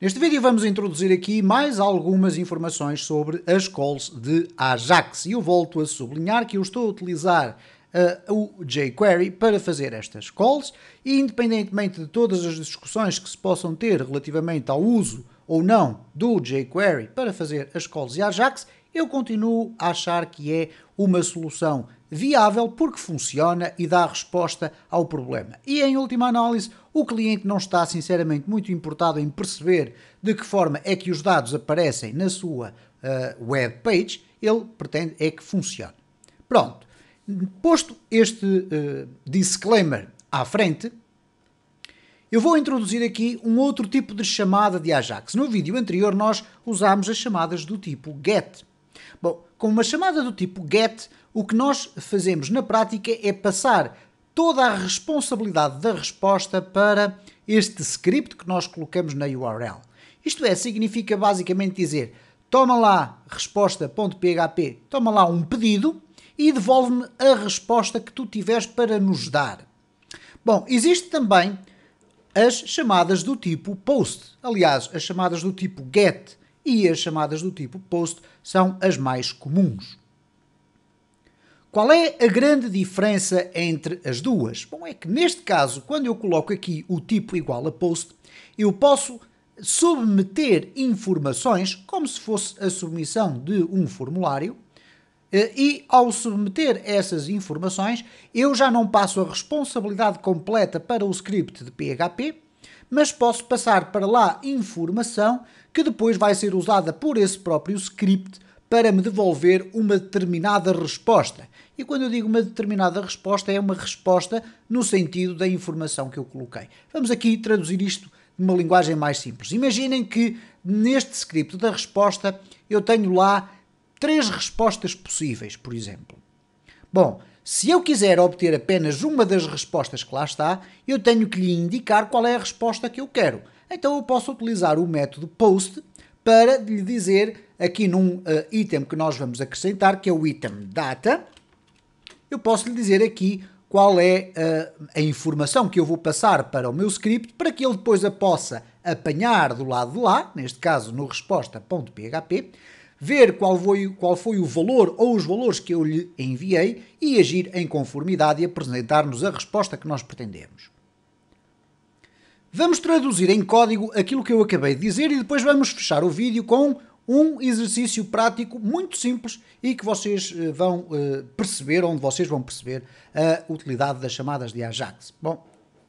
Neste vídeo vamos introduzir aqui mais algumas informações sobre as calls de Ajax e eu volto a sublinhar que eu estou a utilizar uh, o jQuery para fazer estas calls e independentemente de todas as discussões que se possam ter relativamente ao uso ou não do jQuery para fazer as calls de Ajax, eu continuo a achar que é uma solução viável porque funciona e dá resposta ao problema. E em última análise, o cliente não está sinceramente muito importado em perceber de que forma é que os dados aparecem na sua uh, web page, ele pretende é que funcione. Pronto, posto este uh, disclaimer à frente, eu vou introduzir aqui um outro tipo de chamada de Ajax. No vídeo anterior nós usámos as chamadas do tipo GET. Bom, com uma chamada do tipo GET, o que nós fazemos na prática é passar toda a responsabilidade da resposta para este script que nós colocamos na URL. Isto é, significa basicamente dizer: toma lá resposta.php, toma lá um pedido e devolve-me a resposta que tu tiveres para nos dar. Bom, existe também as chamadas do tipo post. Aliás, as chamadas do tipo get e as chamadas do tipo post são as mais comuns. Qual é a grande diferença entre as duas? Bom, é que neste caso, quando eu coloco aqui o tipo igual a post, eu posso submeter informações como se fosse a submissão de um formulário eh, e ao submeter essas informações eu já não passo a responsabilidade completa para o script de PHP, mas posso passar para lá informação que depois vai ser usada por esse próprio script para me devolver uma determinada resposta. E quando eu digo uma determinada resposta, é uma resposta no sentido da informação que eu coloquei. Vamos aqui traduzir isto de uma linguagem mais simples. Imaginem que neste script da resposta eu tenho lá três respostas possíveis, por exemplo. Bom, se eu quiser obter apenas uma das respostas que lá está, eu tenho que lhe indicar qual é a resposta que eu quero. Então eu posso utilizar o método post para lhe dizer aqui num uh, item que nós vamos acrescentar, que é o item data, eu posso lhe dizer aqui qual é uh, a informação que eu vou passar para o meu script para que ele depois a possa apanhar do lado de lá, neste caso no resposta.php, ver qual foi, qual foi o valor ou os valores que eu lhe enviei e agir em conformidade e apresentar-nos a resposta que nós pretendemos. Vamos traduzir em código aquilo que eu acabei de dizer e depois vamos fechar o vídeo com um exercício prático muito simples e que vocês eh, vão uh, perceber, onde vocês vão perceber a utilidade das chamadas de Ajax. Bom,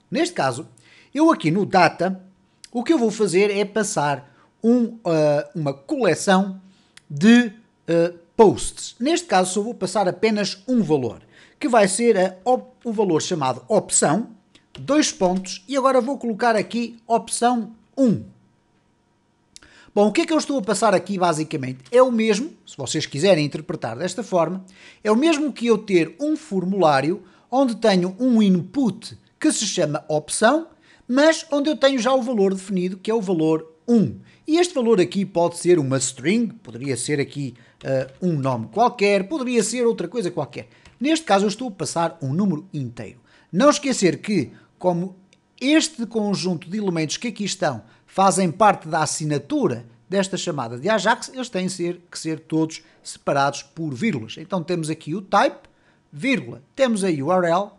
neste caso, eu aqui no Data, o que eu vou fazer é passar um, uh, uma coleção de uh, posts. Neste caso, só vou passar apenas um valor, que vai ser o valor chamado opção, dois pontos, e agora vou colocar aqui opção 1. Bom, o que é que eu estou a passar aqui basicamente? É o mesmo, se vocês quiserem interpretar desta forma, é o mesmo que eu ter um formulário onde tenho um input que se chama opção, mas onde eu tenho já o valor definido, que é o valor 1. E este valor aqui pode ser uma string, poderia ser aqui uh, um nome qualquer, poderia ser outra coisa qualquer. Neste caso eu estou a passar um número inteiro. Não esquecer que como este conjunto de elementos que aqui estão fazem parte da assinatura desta chamada de Ajax, eles têm que ser todos separados por vírgulas. Então temos aqui o type, vírgula, temos a URL,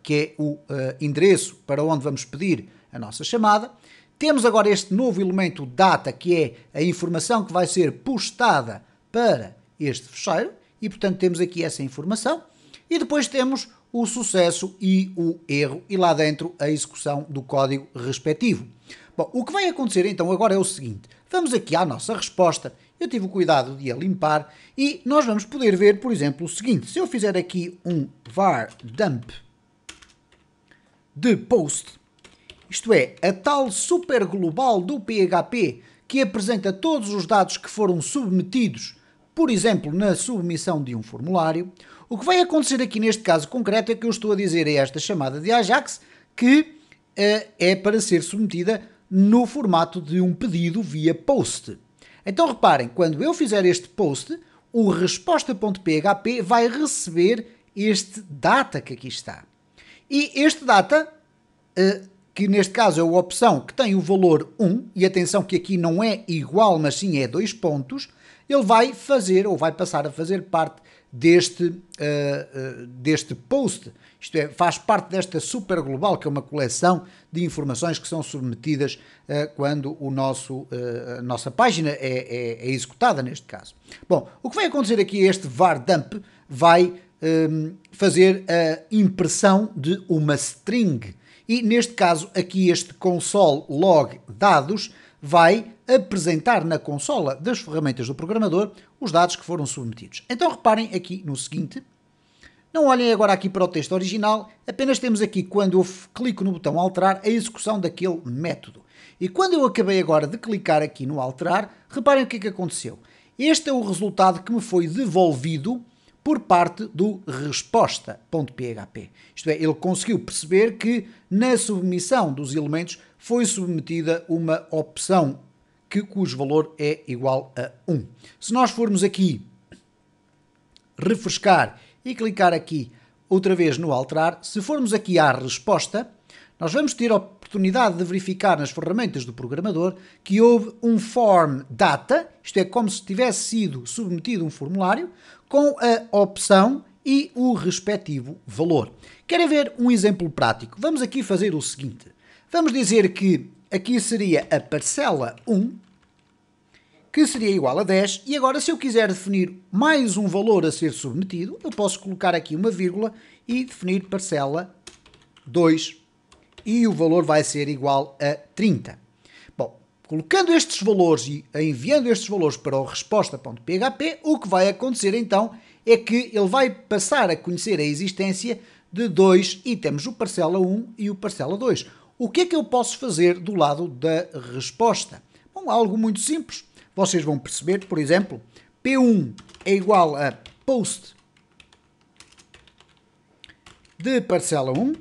que é o uh, endereço para onde vamos pedir a nossa chamada. Temos agora este novo elemento data, que é a informação que vai ser postada para este fecheiro, e portanto temos aqui essa informação. E depois temos o sucesso e o erro e lá dentro a execução do código respectivo. Bom, o que vai acontecer então agora é o seguinte: vamos aqui à nossa resposta. Eu tive o cuidado de a limpar e nós vamos poder ver, por exemplo, o seguinte: se eu fizer aqui um var dump de post, isto é, a tal super global do PHP que apresenta todos os dados que foram submetidos, por exemplo, na submissão de um formulário, o que vai acontecer aqui neste caso concreto é que eu estou a dizer a esta chamada de Ajax que uh, é para ser submetida no formato de um pedido via post. Então reparem, quando eu fizer este post, o resposta.php vai receber este data que aqui está. E este data uh, que neste caso é a opção que tem o valor 1, e atenção que aqui não é igual, mas sim é dois pontos, ele vai fazer ou vai passar a fazer parte deste, uh, uh, deste post. Isto é, faz parte desta super global, que é uma coleção de informações que são submetidas uh, quando o nosso, a nossa página é, é, é, executada, neste caso. Bom, o que vai acontecer aqui é este var dump vai um, fazer a impressão de uma string. E neste caso, aqui este console log dados vai apresentar na consola das ferramentas do programador os dados que foram submetidos. Então reparem aqui no seguinte, não olhem agora aqui para o texto original, apenas temos aqui, quando eu clico no botão alterar, a execução daquele método. E quando eu acabei agora de clicar aqui no alterar, reparem o que é que aconteceu. Este é o resultado que me foi devolvido por parte do resposta.php. Isto é, ele conseguiu perceber que na submissão dos elementos foi submetida uma opção que, cujo valor é igual a 1. Se nós formos aqui refrescar e clicar aqui outra vez no alterar, se formos aqui à resposta, nós vamos ter oportunidade de verificar nas ferramentas do programador que houve um form data, isto é, como se tivesse sido submetido um formulário, com a opção e o respectivo valor. Querem ver um exemplo prático? Vamos aqui fazer o seguinte. Vamos dizer que aqui seria a parcela 1, que seria igual a 10, e agora se eu quiser definir mais um valor a ser submetido, eu posso colocar aqui uma vírgula e definir parcela 2 e o valor vai ser igual a 30. Bom, colocando estes valores e enviando estes valores para o resposta.php, o que vai acontecer então é que ele vai passar a conhecer a existência de dois itens, o parcela 1 e o parcela 2. O que é que eu posso fazer do lado da resposta? Bom, algo muito simples. Vocês vão perceber, por exemplo, P1 é igual a post de parcela 1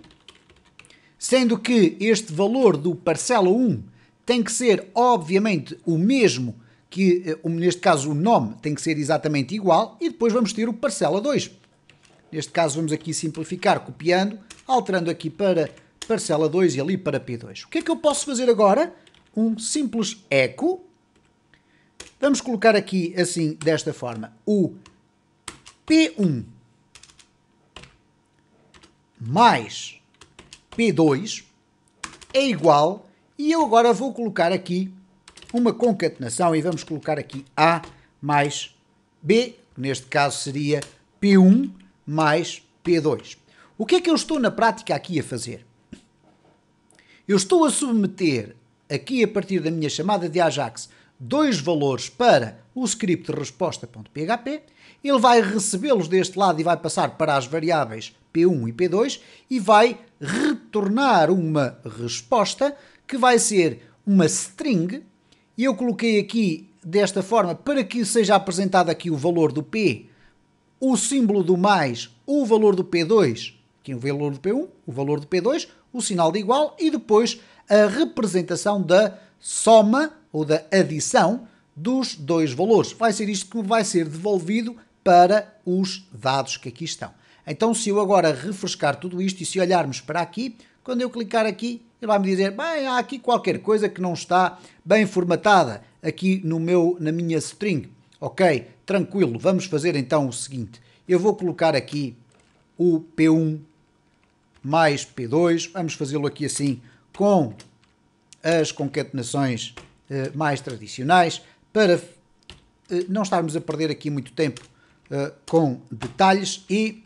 sendo que este valor do parcela 1 tem que ser, obviamente, o mesmo que, eh, neste caso, o nome tem que ser exatamente igual, e depois vamos ter o parcela 2. Neste caso, vamos aqui simplificar copiando, alterando aqui para parcela 2 e ali para P2. O que é que eu posso fazer agora? Um simples eco. Vamos colocar aqui, assim, desta forma, o P1 mais P2 é igual, e eu agora vou colocar aqui uma concatenação e vamos colocar aqui A mais B, neste caso seria P1 mais P2. O que é que eu estou na prática aqui a fazer? Eu estou a submeter aqui a partir da minha chamada de Ajax dois valores para o script resposta.php, ele vai recebê-los deste lado e vai passar para as variáveis P1 e P2 e vai retornar uma resposta que vai ser uma string e eu coloquei aqui desta forma para que seja apresentado aqui o valor do P, o símbolo do mais, o valor do P2, aqui é o valor do P1, o valor do P2, o sinal de igual e depois a representação da soma ou da adição dos dois valores. Vai ser isto que vai ser devolvido para os dados que aqui estão. Então, se eu agora refrescar tudo isto e se olharmos para aqui, quando eu clicar aqui, ele vai me dizer, bem, há aqui qualquer coisa que não está bem formatada aqui no meu, na minha string. Ok, tranquilo, vamos fazer então o seguinte. Eu vou colocar aqui o P1 mais P2, vamos fazê-lo aqui assim com as concatenações eh, mais tradicionais para eh, não estarmos a perder aqui muito tempo eh, com detalhes e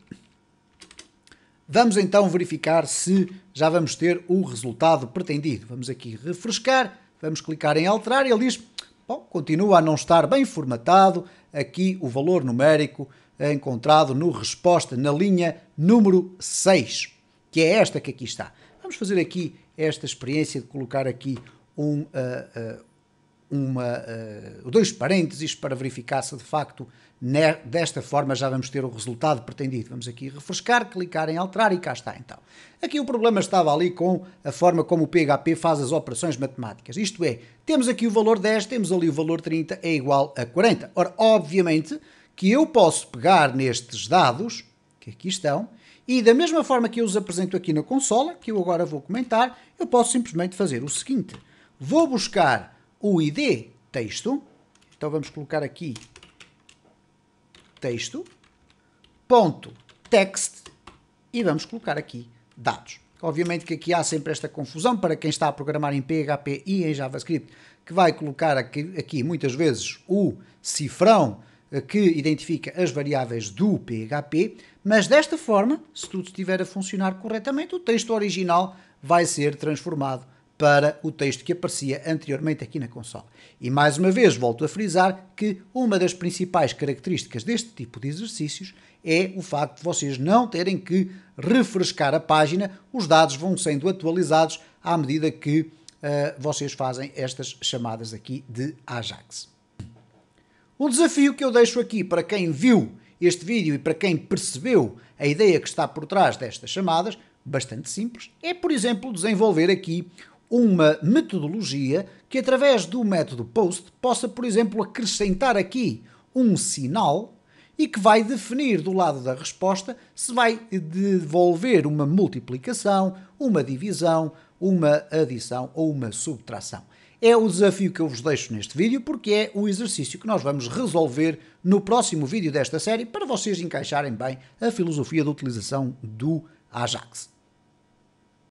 Vamos então verificar se já vamos ter o resultado pretendido. Vamos aqui refrescar, vamos clicar em alterar e ele diz, bom, continua a não estar bem formatado aqui o valor numérico encontrado no resposta na linha número 6, que é esta que aqui está. Vamos fazer aqui esta experiência de colocar aqui um, uh, uma, uh, dois parênteses para verificar se de facto desta forma já vamos ter o resultado pretendido. Vamos aqui refrescar, clicar em alterar e cá está então. Aqui o problema estava ali com a forma como o PHP faz as operações matemáticas. Isto é, temos aqui o valor 10, temos ali o valor 30, é igual a 40. Ora, obviamente que eu posso pegar nestes dados, que aqui estão, E da mesma forma que eu os apresento aqui na consola, que eu agora vou comentar, eu posso simplesmente fazer o seguinte. Vou buscar o ID texto. Então vamos colocar aqui texto, ponto text e vamos colocar aqui dados. Obviamente que aqui há sempre esta confusão para quem está a programar em PHP e em JavaScript, que vai colocar aqui, aqui muitas vezes o cifrão eh, que identifica as variáveis do PHP, mas desta forma, se tudo estiver a funcionar corretamente, o texto original vai ser transformado para o texto que aparecia anteriormente aqui na consola. E mais uma vez volto a frisar que uma das principais características deste tipo de exercícios é o facto de vocês não terem que refrescar a página, os dados vão sendo atualizados à medida que uh, vocês fazem estas chamadas aqui de Ajax. O desafio que eu deixo aqui para quem viu este vídeo e para quem percebeu a ideia que está por trás destas chamadas, bastante simples, é, por exemplo, desenvolver aqui uma metodologia que, através do método POST, possa, por exemplo, acrescentar aqui um sinal e que vai definir do lado da resposta se vai devolver uma multiplicação, uma divisão, uma adição ou uma subtração. É o desafio que eu vos deixo neste vídeo porque é o exercício que nós vamos resolver no próximo vídeo desta série para vocês encaixarem bem a filosofia de utilização do Ajax.